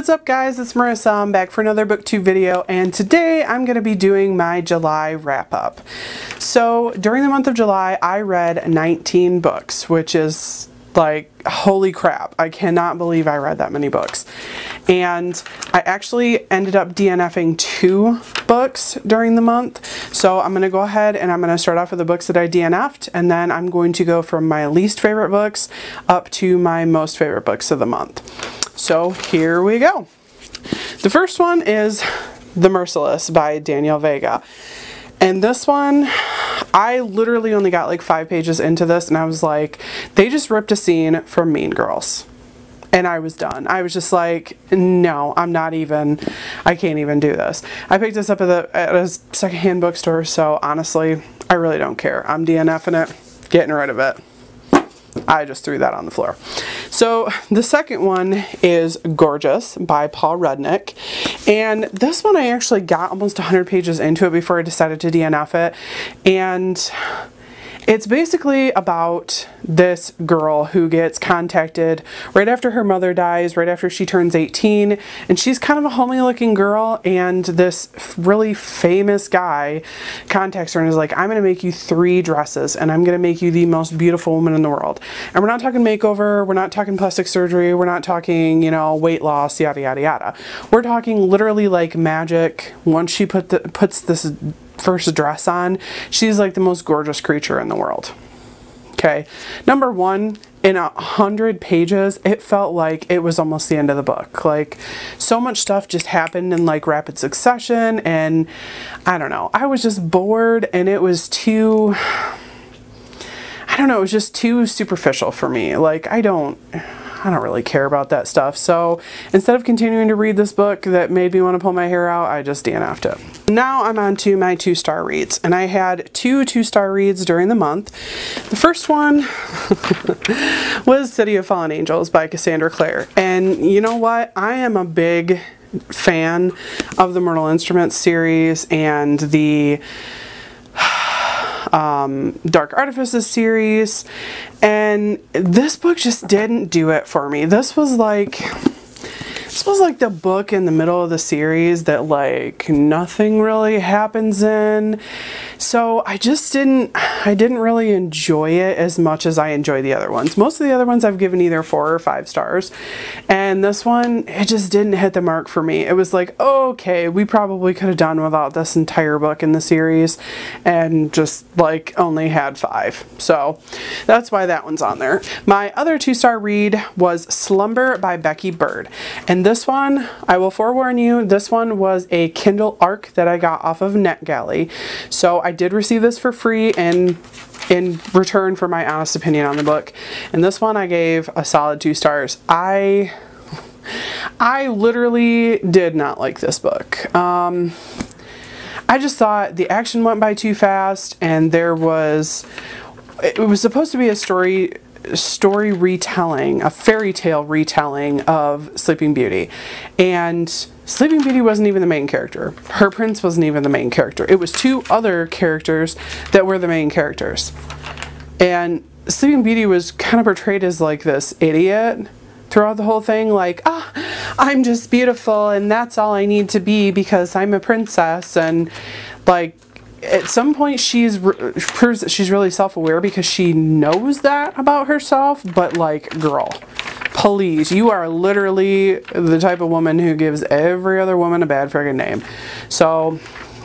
what's up guys? It's Marissa. I'm back for another booktube video and today I'm going to be doing my July wrap up. So during the month of July I read 19 books which is like holy crap I cannot believe I read that many books and I actually ended up DNFing two books during the month so I'm gonna go ahead and I'm gonna start off with the books that I DNF'd and then I'm going to go from my least favorite books up to my most favorite books of the month so here we go the first one is The Merciless by Danielle Vega and this one I literally only got like five pages into this and I was like, they just ripped a scene from Mean Girls. And I was done. I was just like, no, I'm not even, I can't even do this. I picked this up at, the, at a secondhand bookstore, so honestly, I really don't care. I'm DNFing it, getting rid of it. I just threw that on the floor. So the second one is Gorgeous by Paul Rudnick. And this one I actually got almost 100 pages into it before I decided to DNF it. And it's basically about this girl who gets contacted right after her mother dies, right after she turns 18, and she's kind of a homely looking girl, and this really famous guy contacts her and is like, I'm to make you three dresses, and I'm to make you the most beautiful woman in the world. And we're not talking makeover, we're not talking plastic surgery, we're not talking, you know, weight loss, yada, yada, yada. We're talking literally like magic. Once she put the, puts this first dress on, she's like the most gorgeous creature in the world. Okay, number one, in a hundred pages, it felt like it was almost the end of the book. Like, so much stuff just happened in like rapid succession, and I don't know. I was just bored, and it was too. I don't know, it was just too superficial for me. Like, I don't. I don't really care about that stuff. So instead of continuing to read this book that made me want to pull my hair out, I just DNF'd it. Now I'm on to my two star reads and I had two two star reads during the month. The first one was City of Fallen Angels by Cassandra Clare. And you know what? I am a big fan of the Mortal Instruments series and the um, Dark Artifices series, and this book just didn't do it for me. This was like this was like the book in the middle of the series that like nothing really happens in. So I just didn't, I didn't really enjoy it as much as I enjoy the other ones. Most of the other ones I've given either four or five stars. And this one, it just didn't hit the mark for me. It was like, okay, we probably could have done without this entire book in the series and just like only had five. So that's why that one's on there. My other two star read was Slumber by Becky Bird. And and this one, I will forewarn you, this one was a Kindle ARC that I got off of NetGalley. So I did receive this for free and in return for my honest opinion on the book. And this one I gave a solid two stars. I I literally did not like this book. Um, I just thought the action went by too fast and there was it was supposed to be a story story retelling, a fairy tale retelling of Sleeping Beauty. And Sleeping Beauty wasn't even the main character. Her prince wasn't even the main character. It was two other characters that were the main characters. And Sleeping Beauty was kind of portrayed as like this idiot throughout the whole thing like ah I'm just beautiful and that's all I need to be because I'm a princess and like at some point she's proves that she's really self-aware because she knows that about herself but like girl please you are literally the type of woman who gives every other woman a bad friggin name. So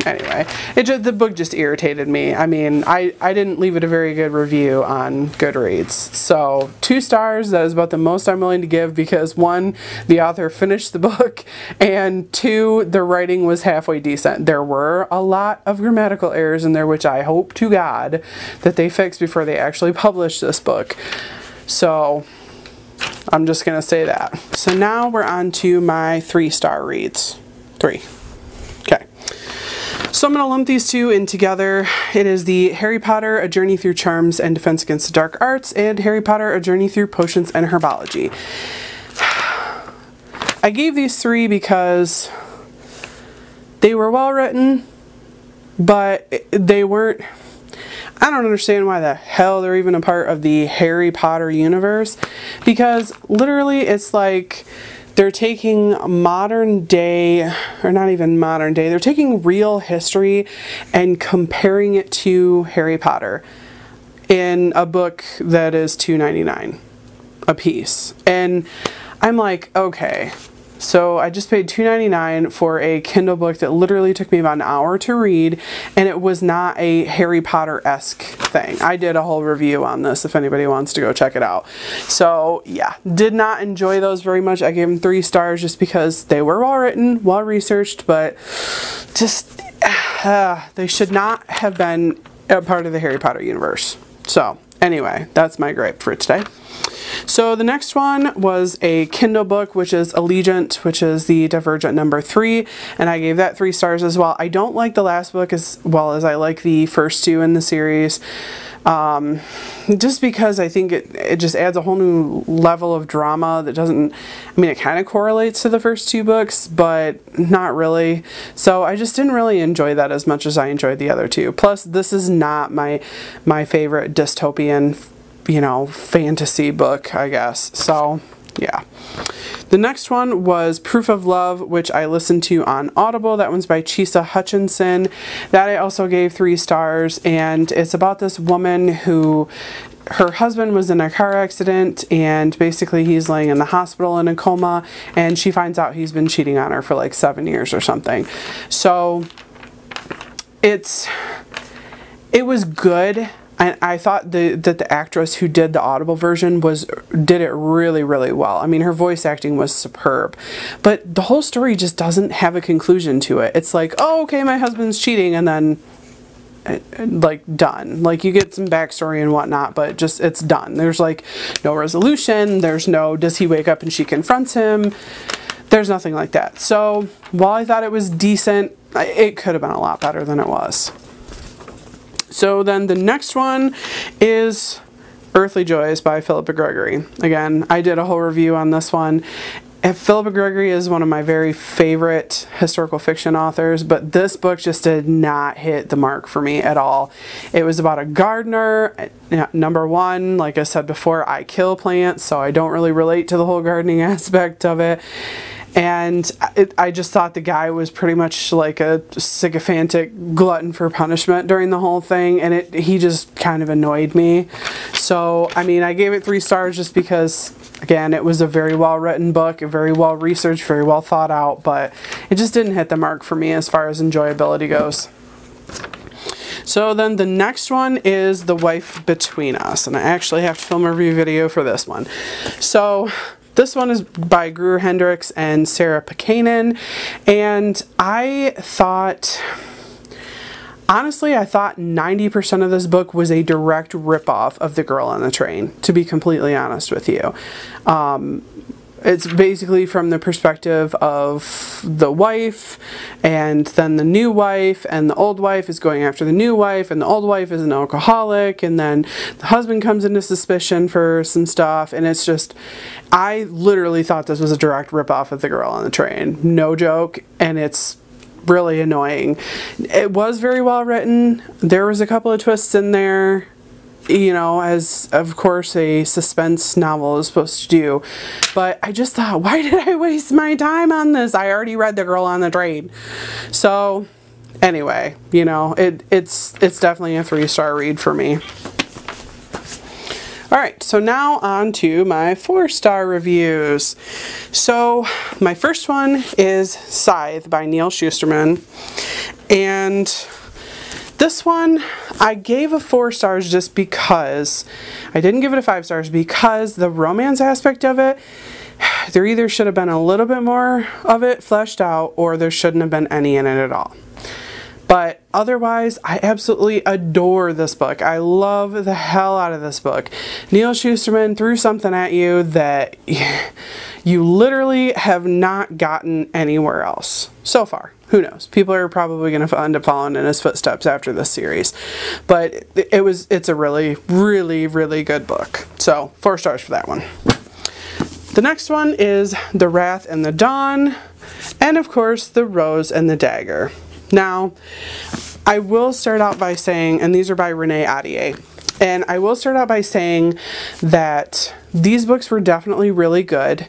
anyway, it just, the book just irritated me. I mean, I, I didn't leave it a very good review on Goodreads. So two stars, that is about the most I'm willing to give because one, the author finished the book, and two, the writing was halfway decent. There were a lot of grammatical errors in there, which I hope to God that they fix before they actually publish this book. So I'm just going to say that. So now we're on to my three star reads. Three. So I'm going to lump these two in together. It is the Harry Potter, A Journey Through Charms and Defense Against the Dark Arts, and Harry Potter, A Journey Through Potions and Herbology. I gave these three because they were well written, but they weren't... I don't understand why the hell they're even a part of the Harry Potter universe because literally it's like they're taking modern day, or not even modern day, they're taking real history and comparing it to Harry Potter in a book that is $2.99 a piece. And I'm like, okay, so I just paid $2.99 for a Kindle book that literally took me about an hour to read and it was not a Harry Potter-esque thing. I did a whole review on this if anybody wants to go check it out. So yeah, did not enjoy those very much. I gave them three stars just because they were well written, well researched, but just uh, they should not have been a part of the Harry Potter universe. So anyway, that's my gripe for today. So the next one was a Kindle book, which is Allegiant, which is the Divergent number three, and I gave that three stars as well. I don't like the last book as well as I like the first two in the series. Um, just because I think it, it just adds a whole new level of drama that doesn't, I mean, it kind of correlates to the first two books, but not really. So I just didn't really enjoy that as much as I enjoyed the other two. Plus, this is not my, my favorite dystopian you know, fantasy book, I guess. So, yeah. The next one was Proof of Love, which I listened to on Audible. That one's by Chisa Hutchinson. That I also gave three stars, and it's about this woman who her husband was in a car accident and basically he's laying in the hospital in a coma and she finds out he's been cheating on her for like seven years or something. So it's it was good I, I thought the, that the actress who did the audible version was did it really really well. I mean her voice acting was superb, but the whole story just doesn't have a conclusion to it. It's like oh okay my husband's cheating and then eh, eh, like done. Like you get some backstory and whatnot but just it's done. There's like no resolution. There's no does he wake up and she confronts him? There's nothing like that. So while I thought it was decent it could have been a lot better than it was so then the next one is Earthly Joys by Philippa Gregory. Again, I did a whole review on this one. And Philippa Gregory is one of my very favorite historical fiction authors, but this book just did not hit the mark for me at all. It was about a gardener. Uh, number one, like I said before, I kill plants, so I don't really relate to the whole gardening aspect of it and it, I just thought the guy was pretty much like a sycophantic glutton for punishment during the whole thing and it he just kind of annoyed me so I mean I gave it three stars just because again it was a very well written book very well researched very well thought out but it just didn't hit the mark for me as far as enjoyability goes so then the next one is The Wife Between Us, and I actually have to film a review video for this one. So this one is by Greer Hendricks and Sarah Pekkanen, and I thought honestly, I thought 90% of this book was a direct ripoff of The Girl on the Train, to be completely honest with you. Um, it's basically from the perspective of the wife and then the new wife and the old wife is going after the new wife and the old wife is an alcoholic and then the husband comes into suspicion for some stuff and it's just I literally thought this was a direct ripoff of the girl on the train. No joke and it's really annoying. It was very well written. There was a couple of twists in there you know, as of course a suspense novel is supposed to do. But I just thought, why did I waste my time on this? I already read The Girl on the Train. So anyway, you know, it, it's, it's definitely a three-star read for me. Alright, so now on to my four-star reviews. So my first one is Scythe by Neal Shusterman. And this one, I gave a four stars just because, I didn't give it a five stars because the romance aspect of it, there either should have been a little bit more of it fleshed out or there shouldn't have been any in it at all. But otherwise, I absolutely adore this book. I love the hell out of this book. Neal Shusterman threw something at you that you literally have not gotten anywhere else so far. Who knows? People are probably going to end up following in his footsteps after this series. But it was it's a really, really, really good book. So four stars for that one. The next one is The Wrath and the Dawn, and of course, The Rose and the Dagger. Now, I will start out by saying, and these are by Renee Ahdieh, and I will start out by saying that these books were definitely really good.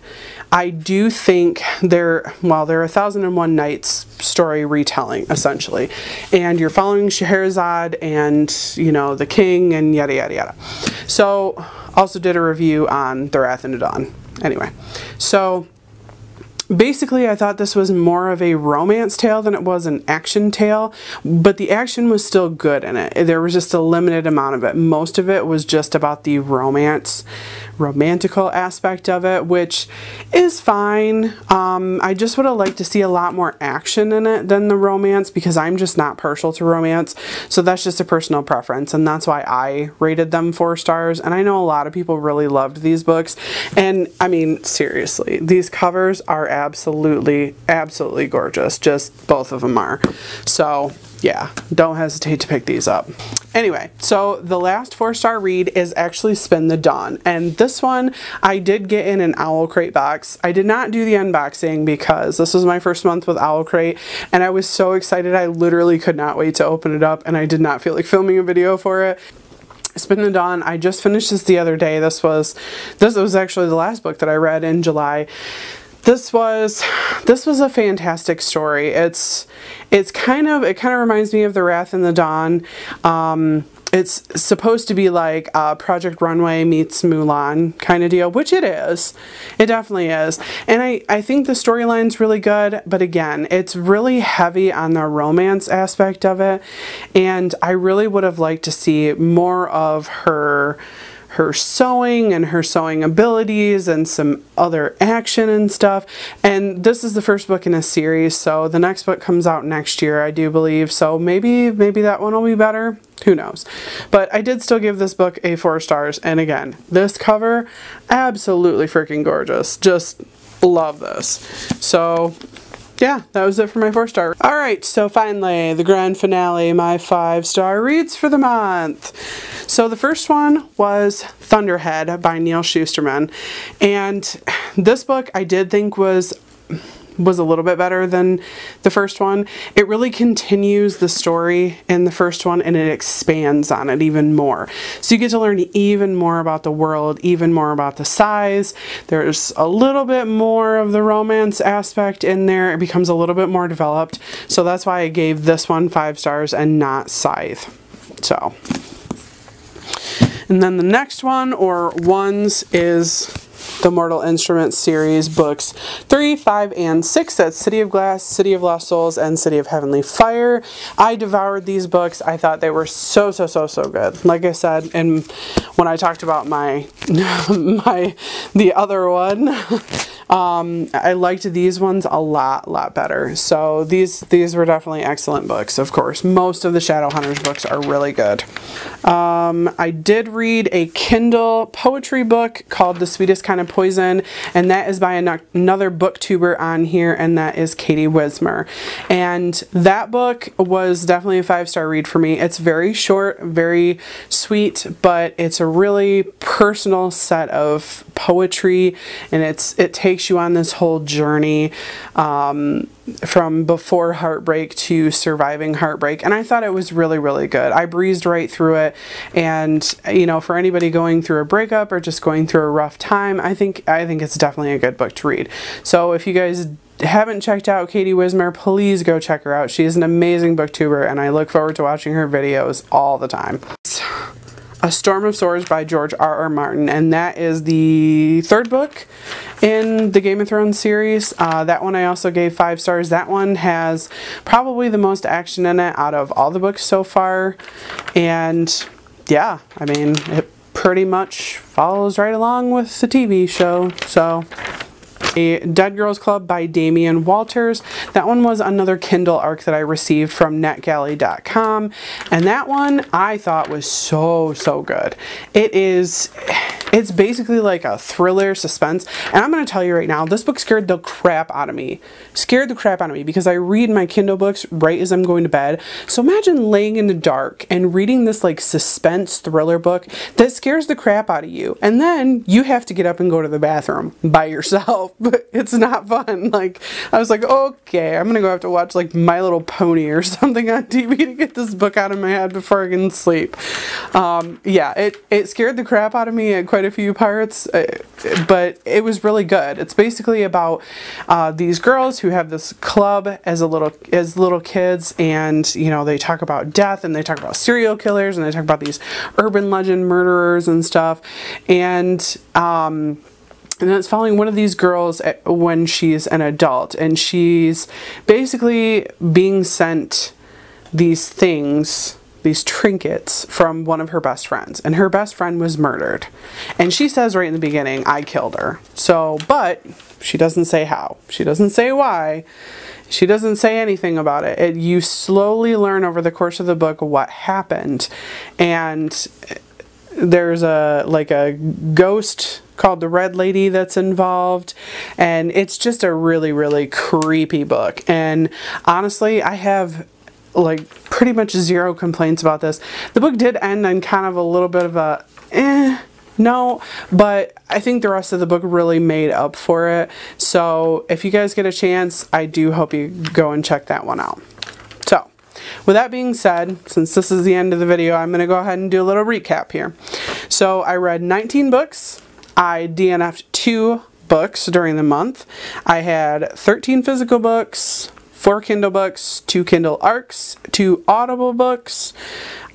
I do think they're, well, they're a Thousand and One Nights story retelling, essentially. And you're following Scheherazade and, you know, the king and yada, yada, yada. So, also did a review on The Wrath in the Dawn. Anyway, so basically I thought this was more of a romance tale than it was an action tale, but the action was still good in it. There was just a limited amount of it. Most of it was just about the romance, romantical aspect of it, which is fine. Um, I just would have liked to see a lot more action in it than the romance because I'm just not partial to romance. So that's just a personal preference and that's why I rated them four stars. And I know a lot of people really loved these books. And I mean, seriously, these covers are absolutely, absolutely gorgeous. Just both of them are. So yeah, don't hesitate to pick these up. Anyway, so the last four star read is actually Spin the Dawn. And this one I did get in an OwlCrate box. I did not do the unboxing because this was my first month with OwlCrate and I was so excited I literally could not wait to open it up and I did not feel like filming a video for it. Spin the Dawn, I just finished this the other day. This was this was actually the last book that I read in July this was this was a fantastic story. It's it's kind of it kind of reminds me of The Wrath and the Dawn. Um, it's supposed to be like uh, Project Runway meets Mulan kind of deal, which it is. It definitely is. And I, I think the storyline's really good, but again, it's really heavy on the romance aspect of it. And I really would have liked to see more of her her sewing and her sewing abilities and some other action and stuff. And this is the first book in a series, so the next book comes out next year, I do believe. So maybe maybe that one will be better. Who knows? But I did still give this book a four stars. And again, this cover, absolutely freaking gorgeous. Just love this. So yeah, that was it for my four star. All right, so finally, the grand finale, my five star reads for the month. So the first one was Thunderhead by Neal Shusterman. And this book I did think was was a little bit better than the first one. It really continues the story in the first one and it expands on it even more. So you get to learn even more about the world, even more about the Scythes. There's a little bit more of the romance aspect in there. It becomes a little bit more developed. So that's why I gave this one five stars and not Scythe. So. And then the next one, or ones, is the Mortal Instruments series books 3, 5, and 6. That's City of Glass, City of Lost Souls, and City of Heavenly Fire. I devoured these books. I thought they were so, so, so, so good. Like I said, and when I talked about my, my, the other one, um, I liked these ones a lot, lot better. So these, these were definitely excellent books, of course. Most of the Shadowhunters books are really good. Um, I did read a Kindle poetry book called The Sweetest Kind of Poison, and that is by an another booktuber on here, and that is Katie Wismer. And that book was definitely a five-star read for me. It's very short, very sweet, but it's a really personal set of poetry, and it's it takes you on this whole journey um, from before heartbreak to surviving heartbreak and I thought it was really really good. I breezed right through it and you know for anybody going through a breakup or just going through a rough time I think I think it's definitely a good book to read. So if you guys haven't checked out Katie Wismer, please go check her out. She is an amazing booktuber and I look forward to watching her videos all the time. A Storm of Swords by George R. R. Martin, and that is the third book in the Game of Thrones series. Uh, that one I also gave five stars. That one has probably the most action in it out of all the books so far, and yeah, I mean, it pretty much follows right along with the TV show, so a Dead Girls Club by Damien Walters. That one was another Kindle ARC that I received from netgalley.com and that one I thought was so so good. It is it's basically like a thriller suspense. And I'm going to tell you right now, this book scared the crap out of me. Scared the crap out of me because I read my Kindle books right as I'm going to bed. So imagine laying in the dark and reading this like suspense thriller book that scares the crap out of you. And then you have to get up and go to the bathroom by yourself. But it's not fun. Like, I was like, okay, I'm going to go have to watch like My Little Pony or something on TV to get this book out of my head before I can sleep. Um, yeah, it, it scared the crap out of me quite a few parts, uh, but it was really good. It's basically about uh, these girls who have this club as a little as little kids, and you know they talk about death and they talk about serial killers and they talk about these urban legend murderers and stuff, and. Um, and then it's following one of these girls when she's an adult and she's basically being sent these things these trinkets from one of her best friends and her best friend was murdered. And she says right in the beginning I killed her. So but she doesn't say how. She doesn't say why. She doesn't say anything about it. it you slowly learn over the course of the book what happened. And there's a like a ghost called the red lady that's involved. And it's just a really really creepy book. And honestly i have like pretty much zero complaints about this. The book did end on kind of a little bit of a eh, no, but I think the rest of the book really made up for it. So if you guys get a chance, I do hope you go and check that one out. So with that being said, since this is the end of the video, I'm going to go ahead and do a little recap here. So I read 19 books. I DNF'd two books during the month. I had 13 physical books, four Kindle books, two Kindle ARCs, two Audible books.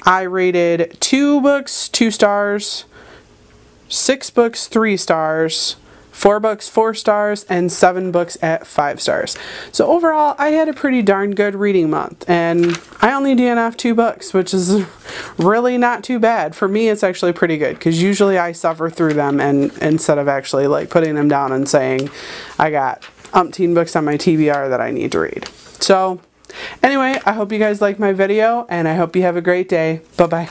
I rated two books, two stars, six books, three stars, four books, four stars, and seven books at five stars. So overall, I had a pretty darn good reading month, and I only DNF two books, which is really not too bad. For me, it's actually pretty good, because usually I suffer through them, and instead of actually like putting them down and saying, I got umpteen books on my TBR that I need to read. So anyway, I hope you guys like my video and I hope you have a great day. Bye-bye.